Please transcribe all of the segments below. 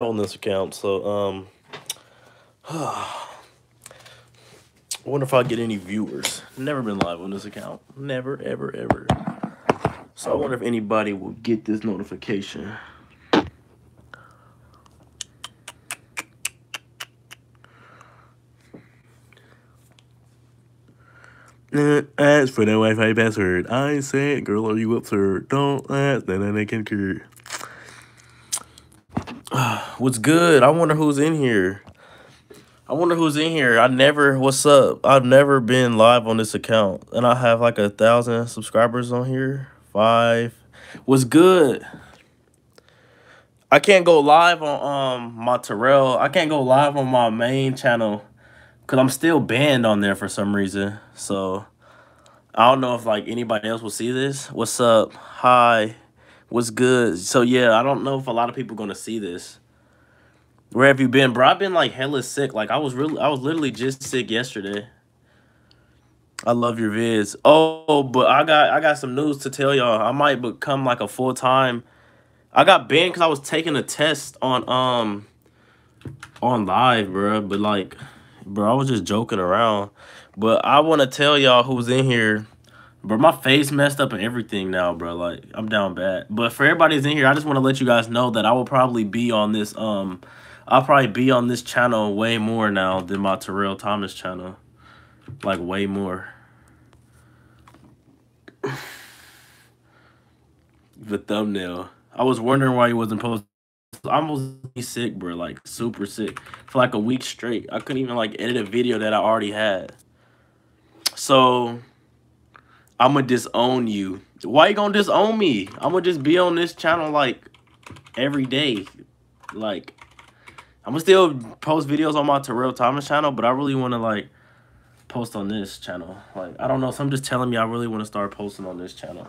on this account, so um, I wonder if I get any viewers. Never been live on this account. Never, ever, ever. So I wonder if anybody will get this notification. As for the Wi-Fi password, I said, girl, are you absurd? Don't ask, then they can cure. What's good? I wonder who's in here. I wonder who's in here. I never, what's up? I've never been live on this account. And I have like a thousand subscribers on here. Five. What's good? I can't go live on um my Terrell. I can't go live on my main channel because I'm still banned on there for some reason. So I don't know if like anybody else will see this. What's up? Hi. What's good? So yeah, I don't know if a lot of people gonna see this. Where have you been, bro? I've been like hella sick. Like I was really, I was literally just sick yesterday. I love your vids. Oh, but I got, I got some news to tell y'all. I might become like a full time. I got banned because I was taking a test on um on live, bro. But like, bro, I was just joking around. But I want to tell y'all who's in here Bro, my face messed up and everything now, bro. Like, I'm down bad. But for everybody's in here, I just want to let you guys know that I will probably be on this, um, I'll probably be on this channel way more now than my Terrell Thomas channel. Like, way more. the thumbnail. I was wondering why he wasn't posting. I almost sick, bro. Like, super sick. For like a week straight. I couldn't even, like, edit a video that I already had. So I'm gonna disown you. Why you gonna disown me? I'm gonna just be on this channel like every day. Like, I'm gonna still post videos on my Terrell Thomas channel, but I really want to like post on this channel. Like, I don't know. So I'm just telling me I really want to start posting on this channel.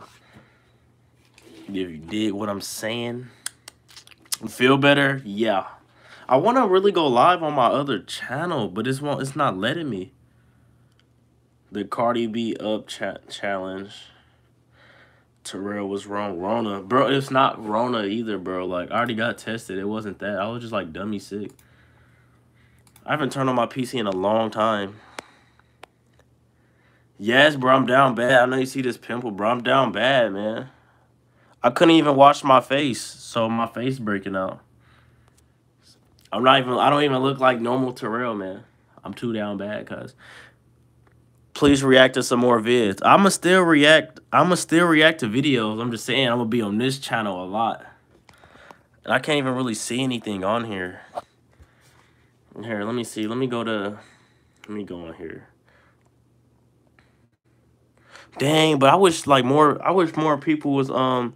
If you dig what I'm saying, feel better. Yeah, I want to really go live on my other channel, but it's won't. It's not letting me. The Cardi B up challenge. Terrell was wrong. Rona. Bro, it's not Rona either, bro. Like, I already got tested. It wasn't that. I was just, like, dummy sick. I haven't turned on my PC in a long time. Yes, bro, I'm down bad. I know you see this pimple, bro. I'm down bad, man. I couldn't even wash my face, so my face breaking out. I'm not even, I don't even look like normal Terrell, man. I'm too down bad, cuz please react to some more vids. I'ma still react. I'ma still react to videos. I'm just saying I'm gonna be on this channel a lot. And I can't even really see anything on here. Here, let me see. Let me go to let me go on here. Dang, but I wish like more I wish more people was um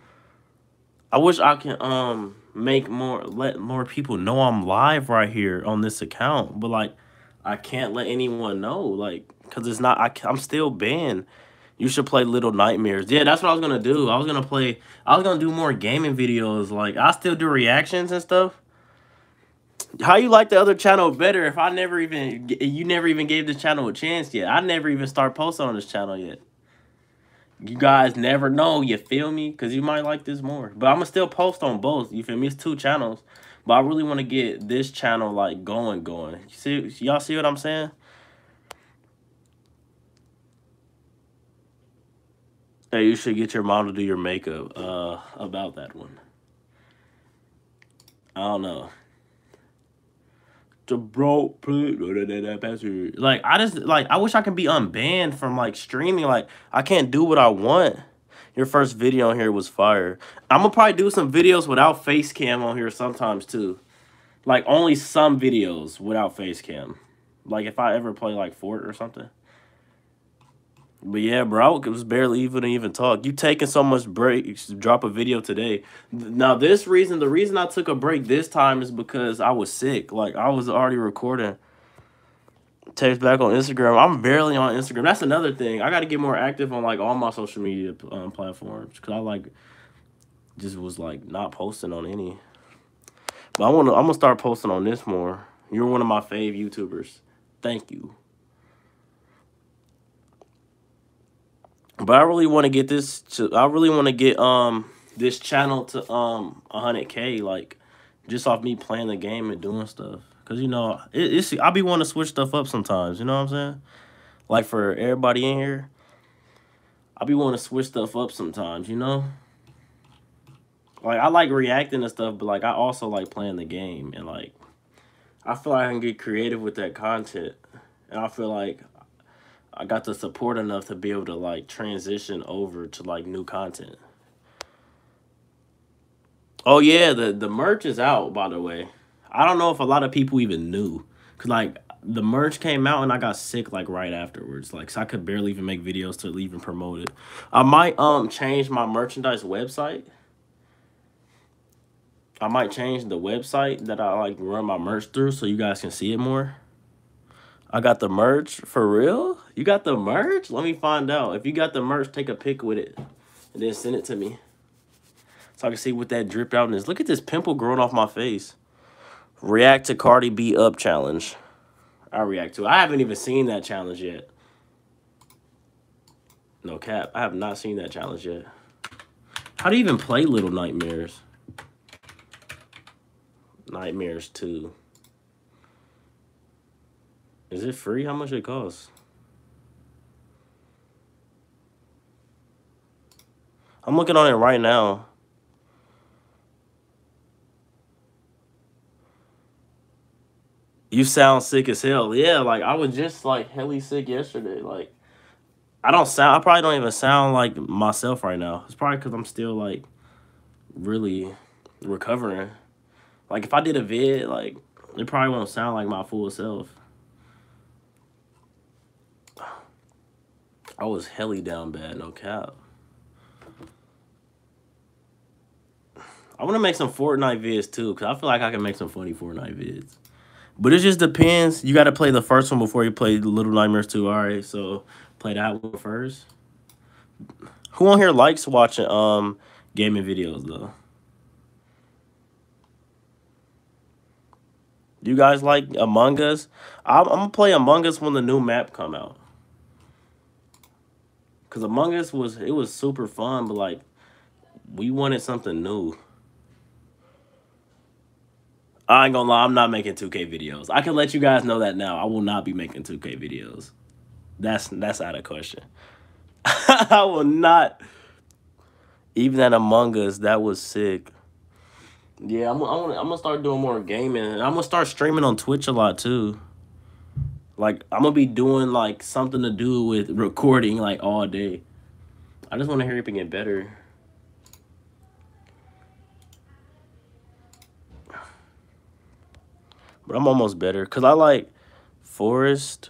I wish I can um make more let more people know I'm live right here on this account. But like I can't let anyone know. Like because it's not. I, I'm still banned. You should play Little Nightmares. Yeah, that's what I was gonna do. I was gonna play. I was gonna do more gaming videos. Like I still do reactions and stuff. How you like the other channel better? If I never even you never even gave this channel a chance yet. I never even start posting on this channel yet. You guys never know. You feel me? Because you might like this more. But I'm gonna still post on both. You feel me? It's two channels. But I really want to get this channel like going, going. You see, y'all see what I'm saying? Hey, you should get your mom to do your makeup uh, about that one. I don't know. To bro, like I just like I wish I could be unbanned from like streaming. Like I can't do what I want. Your first video on here was fire. I'm gonna probably do some videos without face cam on here sometimes too. Like only some videos without face cam. Like if I ever play like Fort or something. But yeah, bro, I was barely even even talk. You taking so much breaks, drop a video today. Now, this reason, the reason I took a break this time is because I was sick. Like, I was already recording. Text back on Instagram. I'm barely on Instagram. That's another thing. I got to get more active on, like, all my social media um, platforms. Because I, like, just was, like, not posting on any. But I want to, I'm to start posting on this more. You're one of my fave YouTubers. Thank you. But I really want to get this to I really want to get um this channel to um 100k like just off me playing the game and doing stuff. Cause you know, it, it's I be wanting to switch stuff up sometimes. You know what I'm saying? Like for everybody in here, I be wanting to switch stuff up sometimes. You know. Like I like reacting to stuff, but like I also like playing the game and like I feel like I can get creative with that content, and I feel like I got the support enough to be able to like transition over to like new content. Oh yeah, the the merch is out by the way. I don't know if a lot of people even knew cuz like the merch came out and I got sick like right afterwards. Like so I could barely even make videos to even promote it. I might um change my merchandise website. I might change the website that I like run my merch through so you guys can see it more. I got the merch for real? You got the merch? Let me find out. If you got the merch, take a pic with it and then send it to me. So I can see what that drip out is. Look at this pimple growing off my face. React to Cardi B Up challenge. I react to. I haven't even seen that challenge yet. No cap. I have not seen that challenge yet. How do you even play Little Nightmares? Nightmares 2. Is it free? How much it costs? I'm looking on it right now. You sound sick as hell. Yeah, like I was just like helly sick yesterday. Like I don't sound I probably don't even sound like myself right now. It's probably cuz I'm still like really recovering. Like if I did a vid, like it probably won't sound like my full self. I was helly down bad, no cap. I want to make some Fortnite vids too, because I feel like I can make some funny Fortnite vids. But it just depends. You got to play the first one before you play Little Nightmares 2. All right, so play that one first. Who on here likes watching um gaming videos, though? You guys like Among Us? I'm, I'm going to play Among Us when the new map come out. Cause Among Us was it was super fun, but like we wanted something new. I ain't gonna lie, I'm not making 2K videos. I can let you guys know that now. I will not be making 2K videos. That's that's out of question. I will not. Even that Among Us, that was sick. Yeah, I'm, I'm, I'm gonna start doing more gaming. I'm gonna start streaming on Twitch a lot too. Like I'm gonna be doing like something to do with recording like all day. I just want to hurry up and get better. But I'm almost better because I like Forest.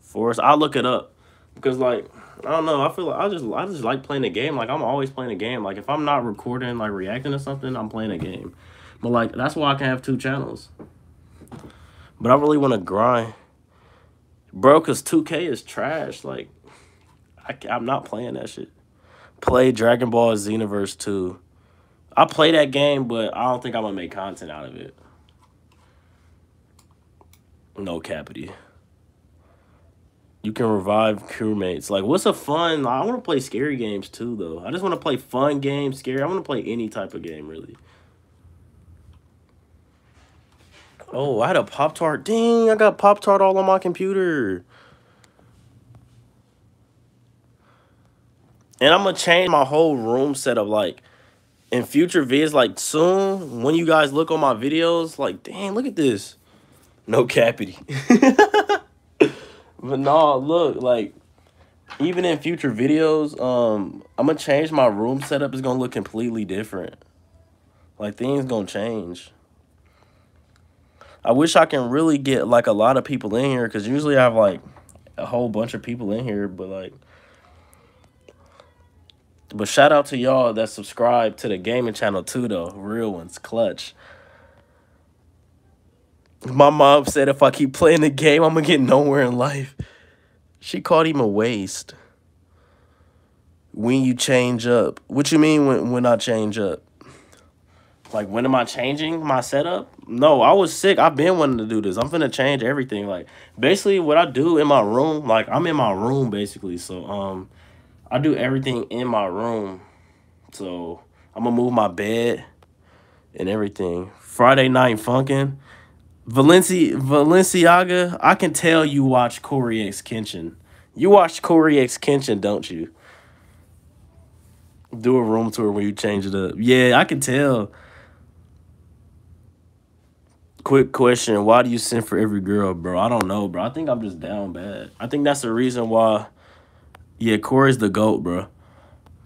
Forest. I'll look it up because like I don't know. I feel like I just I just like playing a game. Like I'm always playing a game. Like if I'm not recording like reacting to something, I'm playing a game. But like that's why I can have two channels. But I really want to grind. Bro, because 2K is trash. Like, I, I'm not playing that shit. Play Dragon Ball Xenoverse 2. I play that game, but I don't think I'm to make content out of it. No capity. You can revive crewmates. Like, what's a fun... I want to play scary games, too, though. I just want to play fun games, scary. I want to play any type of game, really. Oh, I had a Pop Tart. Dang, I got Pop Tart all on my computer. And I'm gonna change my whole room setup. Like in future vids, like soon when you guys look on my videos, like damn, look at this. No cappity. but no, look, like even in future videos, um, I'm gonna change my room setup. It's gonna look completely different. Like things gonna change. I wish I can really get like a lot of people in here because usually I have like a whole bunch of people in here, but like. But shout out to y'all that subscribe to the gaming channel too, though. Real ones, clutch. My mom said if I keep playing the game, I'm gonna get nowhere in life. She called him a waste. When you change up. What you mean when, when I change up? Like, when am I changing my setup? No, I was sick. I've been wanting to do this. I'm finna change everything. Like, basically, what I do in my room, like, I'm in my room, basically. So, um, I do everything in my room. So, I'm gonna move my bed. and everything. Friday Night Funkin'. Valenci Valenciaga, I can tell you watch CoryxKenshin. You watch CoryxKenshin, don't you? Do a room tour where you change it up. Yeah, I can tell. Quick question. Why do you send for every girl, bro? I don't know, bro. I think I'm just down bad. I think that's the reason why. Yeah, Cory's the GOAT, bro.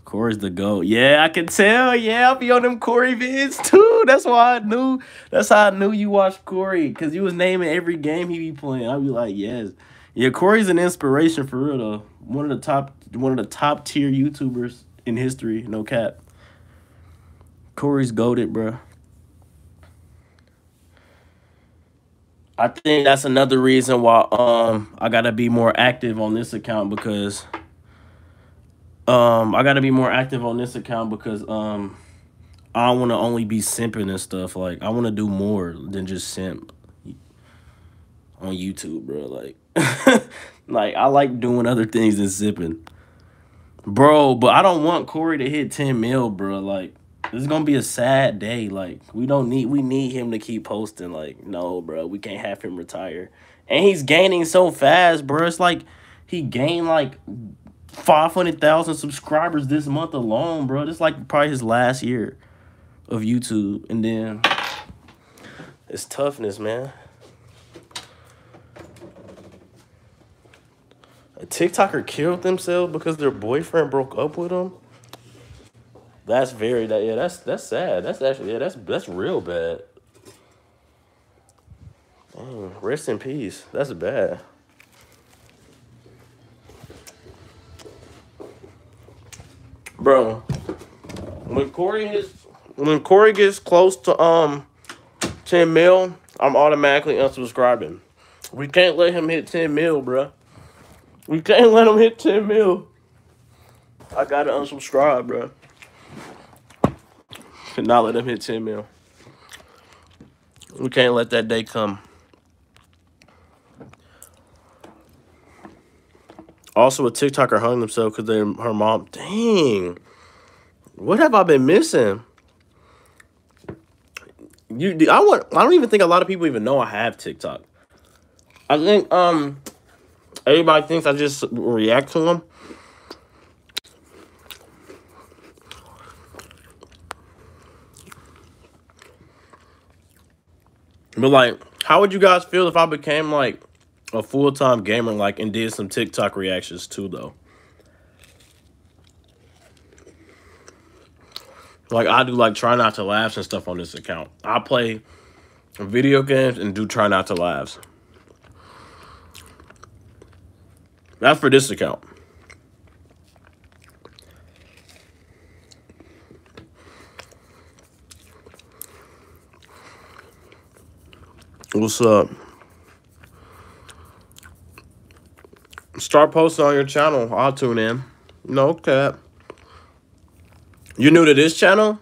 Cory's the GOAT. Yeah, I can tell. Yeah, I'll be on them Cory vids too. That's why I knew. That's how I knew you watched Cory. Because you was naming every game he be playing. I'd be like, yes. Yeah, Cory's an inspiration for real though. One of the top one of the top tier YouTubers in history, no cap. Cory's goaded, bro. I think that's another reason why um I gotta be more active on this account because um, I gotta be more active on this account because um, I want to only be simping and stuff. Like I want to do more than just simp on YouTube, bro. Like, like I like doing other things than sipping, bro. But I don't want Cory to hit ten mil, bro. Like this is gonna be a sad day. Like we don't need we need him to keep posting. Like no, bro, we can't have him retire. And he's gaining so fast, bro. It's like he gained like 500,000 subscribers this month alone, bro. This like probably his last year of YouTube. And then it's toughness, man. A TikToker killed themselves because their boyfriend broke up with them. That's very that yeah, that's that's sad. That's actually yeah, that's that's real bad. Dang, rest in peace. That's bad. bro. When Cory hits, when Cory gets close to um ten mil, I'm automatically unsubscribing. We can't let him hit ten mil, bro. We can't let him hit ten mil. I gotta unsubscribe, bro. Cannot let him hit ten mil. We can't let that day come. Also, a TikToker hung themselves because her mom. Dang, what have I been missing? You, I want. I don't even think a lot of people even know I have TikTok. I think um, everybody thinks I just react to them. But like, how would you guys feel if I became like a full time gamer like and did some TikTok reactions too though. Like I do like try not to laughs and stuff on this account. I play video games and do try not to laughs. That's for this account. What's up? Start posting on your channel. I'll tune in. No cap. You new to this channel?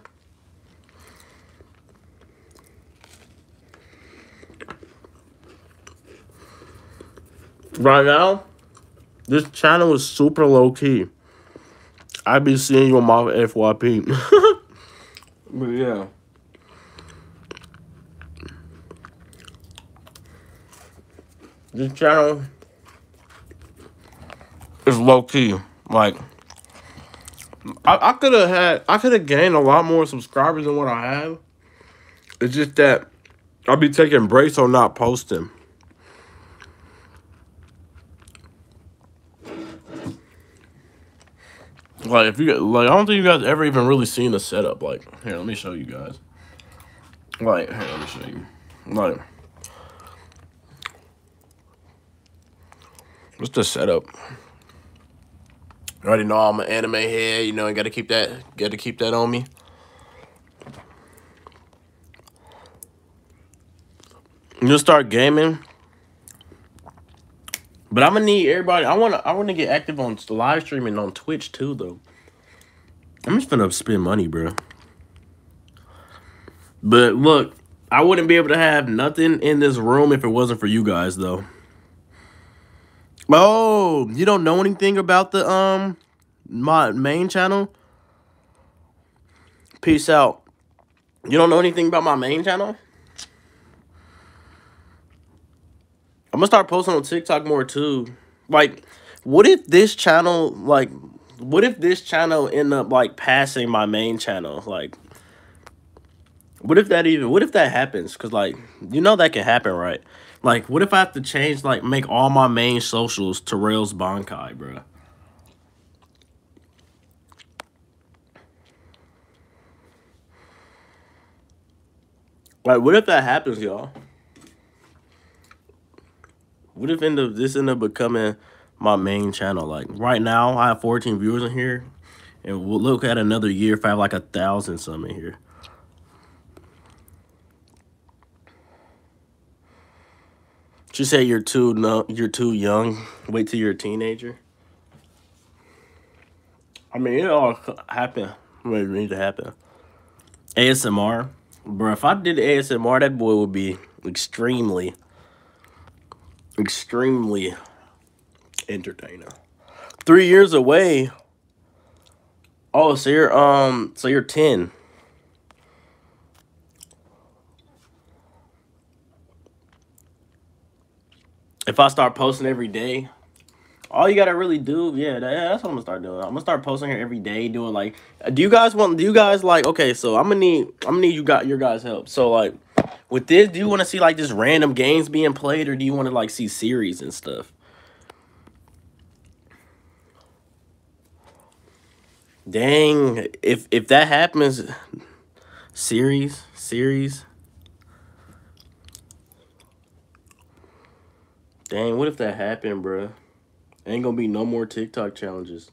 Right now, this channel is super low key. I be seeing you on my FYP. but yeah. This channel is low key. Like, I, I could have had, I could have gained a lot more subscribers than what I have. It's just that I'll be taking breaks on not posting. Like, if you, like, I don't think you guys ever even really seen the setup. Like, here, let me show you guys. Like, here, let me show you. Like, what's the setup? Already know I'm an anime head, you know, I gotta keep that gotta keep that on me. You'll start gaming. But I'm gonna need everybody. I wanna I wanna get active on live streaming on Twitch too though. I'm just gonna spend money, bro. But look, I wouldn't be able to have nothing in this room if it wasn't for you guys though. Oh, you don't know anything about the um my main channel? Peace out. You don't know anything about my main channel? I'm gonna start posting on TikTok more too. Like, what if this channel, like, what if this channel end up like passing my main channel? Like, what if that even, what if that happens? Cause like, you know that can happen, right? Like, what if I have to change, like, make all my main socials to Rails Bankai, bro? Like, what if that happens, y'all? What if end up this end up becoming my main channel? Like right now, I have 14 viewers in here, and we'll look at another year if I have like a thousand some in here. She said you're too no, you're too young. Wait till you're a teenager. I mean, it all happen when it needs to happen. ASMR, bro. If I did ASMR, that boy would be extremely, extremely entertaining. Three years away. Oh, so you're um, so you're ten. If I start posting every day, all you gotta really do, yeah, that, that's what I'm gonna start doing. I'm gonna start posting here every day, doing like, do you guys want? Do you guys like? Okay, so I'm gonna need, I'm gonna need you got your guys' help. So like, with this, do you want to see like just random games being played, or do you want to like see series and stuff? Dang, if if that happens, series, series. Dang, what if that happened, bruh? Ain't gonna be no more TikTok challenges.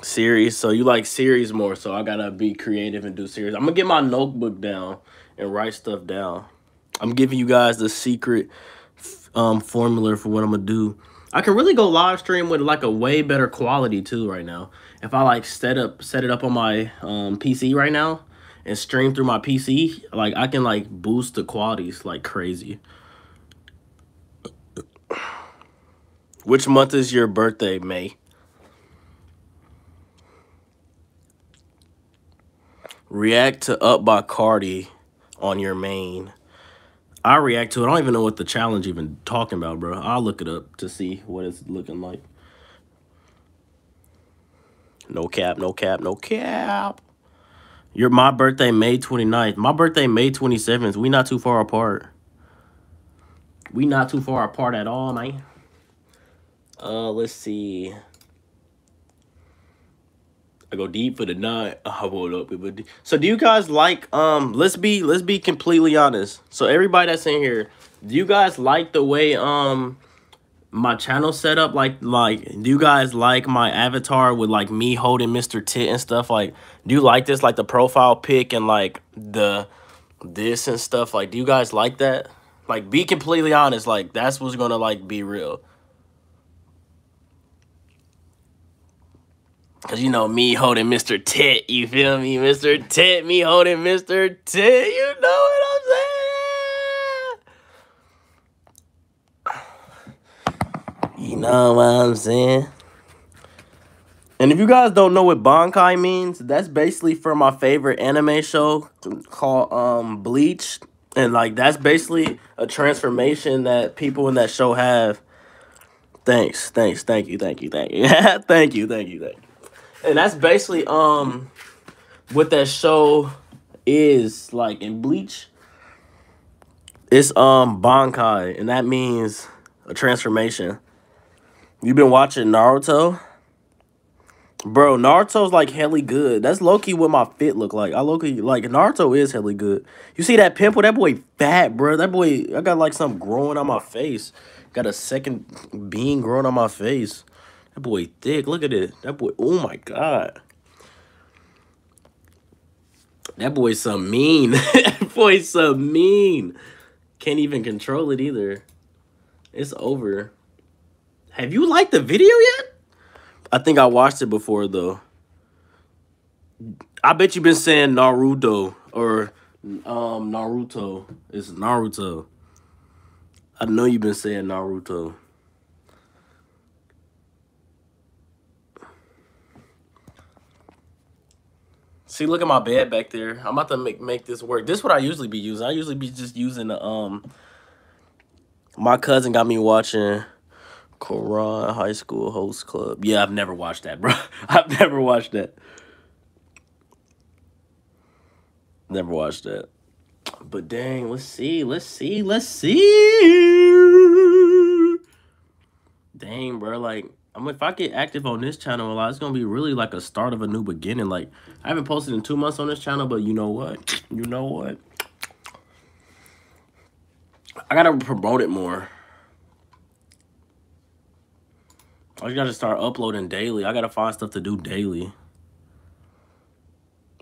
Series, so you like series more, so I gotta be creative and do series. I'm gonna get my notebook down and write stuff down. I'm giving you guys the secret um, formula for what I'm gonna do. I can really go live stream with like a way better quality too right now. If I like set up set it up on my um, PC right now and stream through my PC, like I can like boost the qualities like crazy. Which month is your birthday, May? React to Up by Cardi on your main. I react to it. I don't even know what the challenge even talking about, bro. I'll look it up to see what it's looking like. No cap, no cap, no cap. Your my birthday May 29th. My birthday May 27th. We not too far apart. We not too far apart at all, man. Uh, let's see. I go deep for the night. I hold up. So do you guys like um let's be let's be completely honest. So everybody that's in here, do you guys like the way um my channel set up like like do you guys like my avatar with like me holding Mr. Tit and stuff like do you like this like the profile pic and like the this and stuff like do you guys like that? Like be completely honest like that's what's going to like be real. Cause you know me holding Mr. Tit, you feel me? Mr. Tit, me holding Mr. Tit, you know what I'm saying? You know what I'm saying? And if you guys don't know what Bankai means, that's basically from my favorite anime show called um Bleach. And like that's basically a transformation that people in that show have. Thanks, thanks, thank you, thank you, thank you. thank you, thank you, thank you and that's basically um what that show is like in Bleach. It's um Bankai, and that means a transformation. You've been watching Naruto? Bro, Naruto's like helly good. That's Loki what my fit look like. I Loki like Naruto is helly good. You see that pimple? That boy fat, bro. That boy, I got like something growing on my face. Got a second being growing on my face. That boy thick. Look at it. That boy, oh my God. That boy's so mean. that boy's so mean. Can't even control it either. It's over. Have you liked the video yet? I think I watched it before though. I bet you've been saying Naruto or um Naruto. It's Naruto. I know you've been saying Naruto. See, look at my bed back there. I'm about to make make this work. This is what I usually be using. I usually be just using the um. My cousin got me watching Ouran High School Host Club. Yeah, I've never watched that, bro. I've never watched that. Never watched that. But dang, let's see, let's see, let's see. Dang, bro, like I mean, if I get active on this channel a lot, it's gonna be really like a start of a new beginning. Like I haven't posted in two months on this channel, but you know what? You know what? I gotta promote it more. I just gotta start uploading daily. I gotta find stuff to do daily.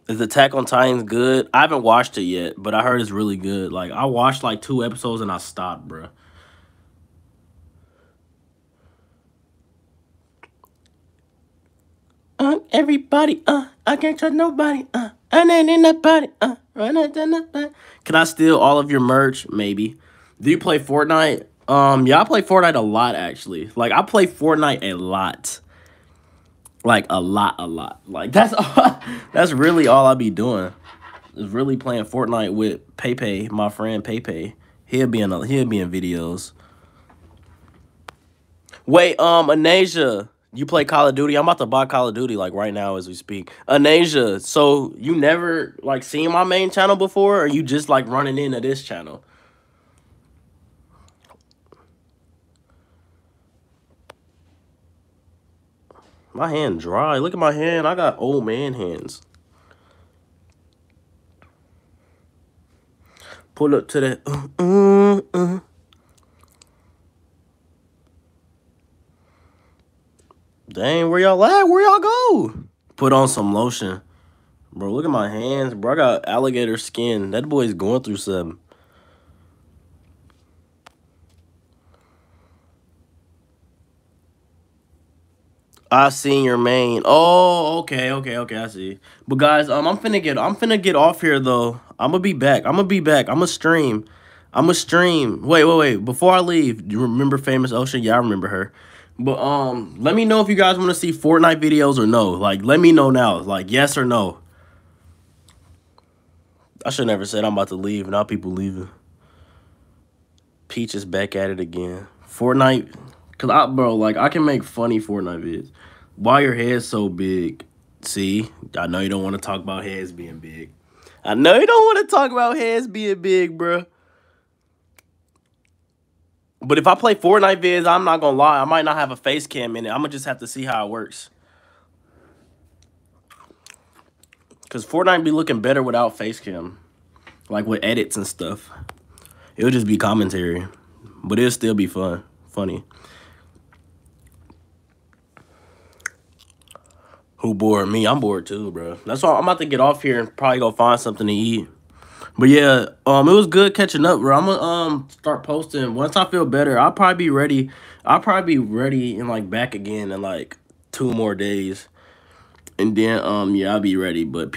Is Attack on Titan's good? I haven't watched it yet, but I heard it's really good. Like I watched like two episodes and I stopped, bro. Uh, everybody, uh, I can't trust nobody, uh, I ain't in that body, uh, running down that body. Can I steal all of your merch? Maybe. Do you play Fortnite? Um, yeah, I play Fortnite a lot actually. Like I play Fortnite a lot. Like a lot, a lot. Like that's all, that's really all I be doing. Is really playing Fortnite with Pepe, my friend Pepe. He'll be in he'll be in videos. Wait, um, Anasia. You play Call of Duty? I'm about to buy Call of Duty like right now as we speak. Anasia, so you never like seen my main channel before, or you just like running into this channel? My hand dry. Look at my hand. I got old man hands. Pull up to that. Uh, uh, uh. Dang, where y'all at? Where y'all go? Put on some lotion. Bro, look at my hands. Bro, I got alligator skin. That boy's going through something. I seen your main. Oh, okay, okay, okay. I see. But guys, um, I'm finna get. I'm finna get off here though. I'm gonna be back. I'm gonna be back. I'm gonna stream. I'm gonna stream. Wait, wait, wait. Before I leave, you remember Famous Ocean? Yeah, I remember her. But um, let me know if you guys want to see Fortnite videos or no. Like, let me know now. Like, yes or no. I should never said I'm about to leave. Now people leaving. Peach is back at it again. Fortnite Cause I, bro, like I can make funny Fortnite vids. Why your head so big? See, I know you don't want to talk about heads being big. I know you don't want to talk about heads being big, bro. But if I play Fortnite vids, I'm not gonna lie, I might not have a face cam in it. I'm gonna just have to see how it works. Cause Fortnite be looking better without face cam, like with edits and stuff. It'll just be commentary, but it'll still be fun, funny. Who bored me? I'm bored too, bro. That's why I'm about to get off here and probably go find something to eat. But yeah, um, it was good catching up, bro. I'm gonna um start posting once I feel better. I'll probably be ready. I'll probably be ready and like back again in like two more days, and then um yeah I'll be ready. But.